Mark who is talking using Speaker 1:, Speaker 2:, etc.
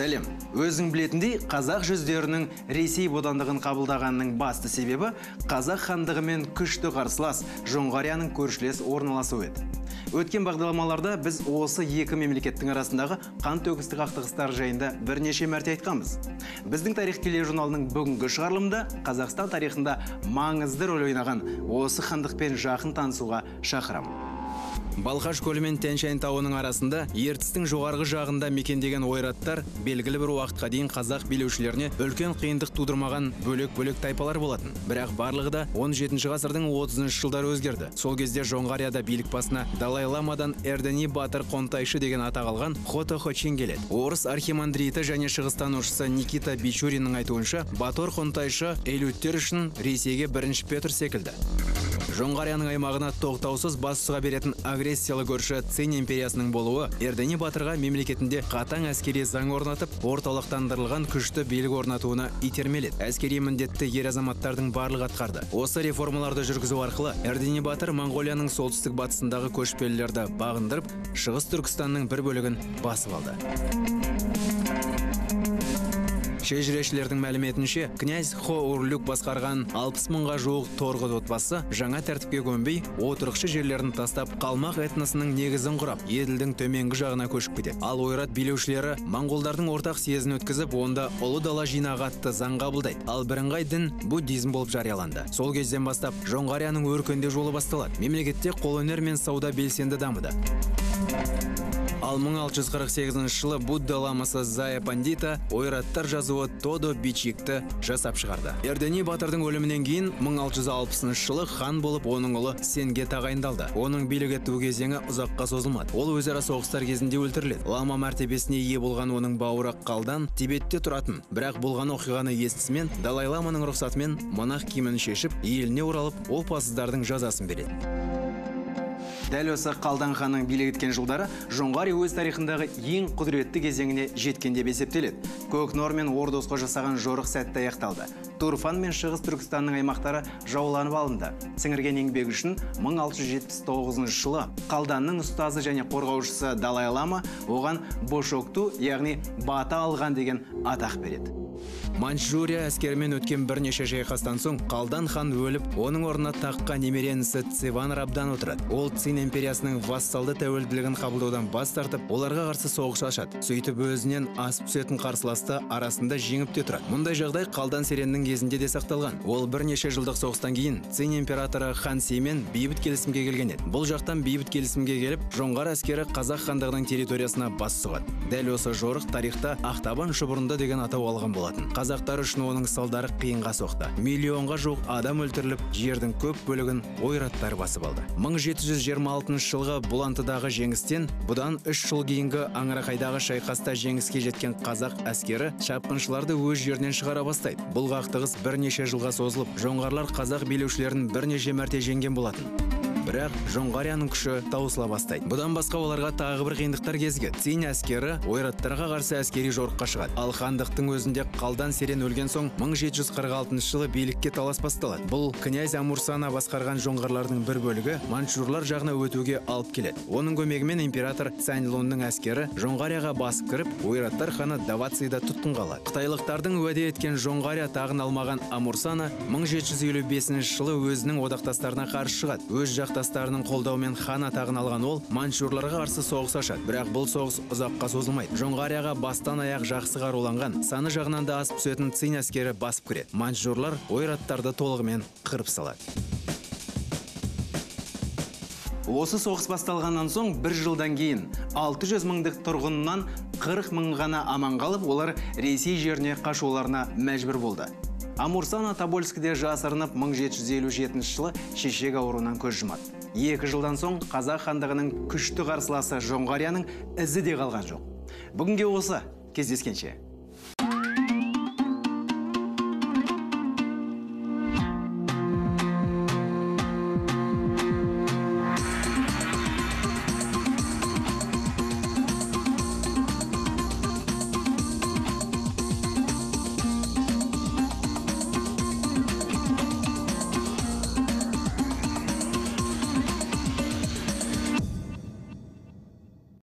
Speaker 1: сәлем. Өзің білетіндей қазақ жүздерінің ресей бодандығын қабылдағанының басты себебі қазақ хандығымен күшті қарсылас жоңғарияның көршілес орналасуы еді. Өткен бағдарламаларда біз осы екі мемлекеттің арасындағы қан төгістік қақтығыстар жайында бірнеше мәрте айтқанбыз. Біздің тарих тележурналының бүгінгі шығарылымында қазақстан тарихында маңызды рөл ойнаған осы хандықпен жақын танысуға шақырамын. Балқаш көлі мен тянь тауының арасында ертістің жоғарғы жағында мекендеген ойраттар белгілі бір уақытқа дейін қазақ билеушілеріне үлкен қиындық тудырмаған бөлек бөлек тайпалар болатын. Бірақ барлығы да 17 ғасырдың 30 жылдары өзгерді. Сол кезде жоңғарияда билік басына далай ламадан эрдени батыр қонтайшы деген атақ алған хото хочин келеді. Орыс архимандриті және шығыстанушысы никита бичуриннің айтуынша батор қонтайшы үшін ресейге бірінші петр секілді. Жоңғарияның аймағына тоқтаусыз бас сұға беретін агрессиялы көрші цин империясының болуы эрдени батырға мемлекетінде қатаң әскери заң орнатып орталықтандырылған күшті билік орнатуына итермеледі. Әскери міндетті ер азаматтардың барлығы атқарды. Осы реформаларды жүргізу арқылы эрдени батыр моңғолияның солтүстік батысындағы көшпелілерді бағындырып шығыс түркістанның бір бөлігін басып алды. Шежірешілердің мәліметінше князь хо урлюк басқарған 60 мыңға жуық торғыт отбасы жаңа тәртіпке көнбей отырықшы жерлерін тастап қалмақ этносының негізін құрап еділдің төменгі жағына көшіп кетеді. Ал ойрат билеушілері моңғолдардың ортақ съезін өткізіп онда ұлы дала жинағы атты заң қабылдайды. Ал бірыңғай дін буддизм болып жарияланды. Сол кезден бастап жоңғарияның өркендеу жолы басталады. Мемлекетте қолөнер мен сауда белсенді дамыды. Ал 1648 жылы будда ламасы зая пандита ойраттар жазуы тодо бичикті жасап шығарды. Эрдени батырдың өлімінен кейін 1660 жылы хан болып оның ұлы сенге тағайындалды. Оның билік ету кезеңі ұзаққа созылмады. Ол өзара соғыстар кезінде өлтіріледі. Лама мәртебесіне ие болған оның бауыры қалдан тибетте тұратын. Бірақ болған оқиғаны естісімен далай ламаның рұқсатымен монах киімін шешіп еліне оралып опасыздардың жазасын береді. Дәл осы қалдан ханның билік еткен жылдары жоңғария өз тарихындағы ең құдіретті кезеңіне жеткен деп есептеледі. Көкнор мен ордосқа жасаған жорық сәтті аяқталды. Турфан мен шығыс түркістанның аймақтары жауланып алынды. Сіңірген еңбегі үшін 1679 жылы қалданның ұстазы және қорғаушысы далай лама оған бошокту яғни бата алған деген атақ береді. Манчжурия әскерімен өткен бірнеше шайқастан соң қалдан хан өліп оның орнына таққа немере інісі цеван рабдан отырады. Ол цин империясының вассалды тәуелділігін қабылдаудан бас тартып оларға қарсы соғыс ашады. Сөйтіп өзінен асып түсетін қарсыласты арасында жеңіп те тұрады. Мұндай жағдай қалдан сереннің кезінде де сақталған. Ол бірнеше жылдық соғыстан кейін цин императоры хан сеймен бейбіт келісімге келген еді. Бұл жақтан бейбіт келісімге келіп жоңғар әскері қазақ хандығының территориясына бас сұғады. Дәл осы жорық тарихта ақтабан шұбырынды деген атау алған болатын. Қазақтар үшін оның салдары қиынға соқты. Миллионға жуық адам өлтіріліп жердің көп бөлігін ойраттар басып алды. 1726 жылғы бұлантыдағы жеңістен бұдан үш жыл кейінгі аңырақайдағы шайқаста жеңіске жеткен қазақ әскері шапқыншыларды өз жерінен шығара бастайды. Бұл қақтығыс бірнеше жылға созылып жоңғарлар қазақ билеушілерін бірнеше мәрте жеңген болатын. Бірақ жоңғарияның күші таусыла бастайды. Бұдан басқа оларға тағы бір қиындықтар кезігеді. Цинь әскері ойраттарға қарсы әскери жорыққа шығады. Ал хандықтың өзінде қалдан серен өлген соң 1746 жылы билікке талас басталады. Бұл князь амурсана басқарған жоңғарлардың бір бөлігі манчжурлар жағына өтуге алып келеді. Оның көмегімен император цаньлунның әскері жоңғарияға басып кіріп ойраттар ханы давацида тұтқынға алады. Қытайлықтардың уәде еткен жоңғария тағын алмаған амурсана 1755 жылы өзінің одақтастарына қарсы шығады. Өз жақта одақтастарының қолдауымен хан атағын алған ол манчжурларға қарсы соғыс ашады. Бірақ бұл соғыс ұзаққа созылмайды. Жоңғарияға бастан аяқ жақсы қаруланған саны жағынан да асып түсетін цинь әскері басып кіреді. Манчжурлар ойраттарды толығымен қырып салады. Осы соғыс басталғаннан соң бір жылдан кейін 600 мыңдық тұрғынынан 40 мың ғана аман қалып олар ресей жеріне қашуларына мәжбүр болды. Амурсана тобольскіде жасырынып 1757 жылы шешек ауруынан көз жұмады. Екі жылдан соң қазақ хандығының күшті қарсыласы жоңғарияның ізі де қалған жоқ. Бүгінге осы кездескенше.